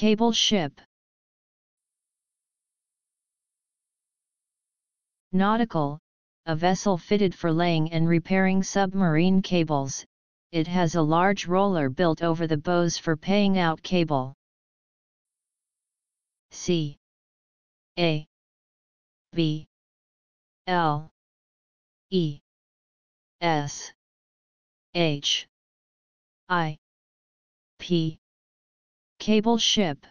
Cable ship. Nautical, a vessel fitted for laying and repairing submarine cables, it has a large roller built over the bows for paying out cable. C. A. V. L. E. S. H. I. P Cable ship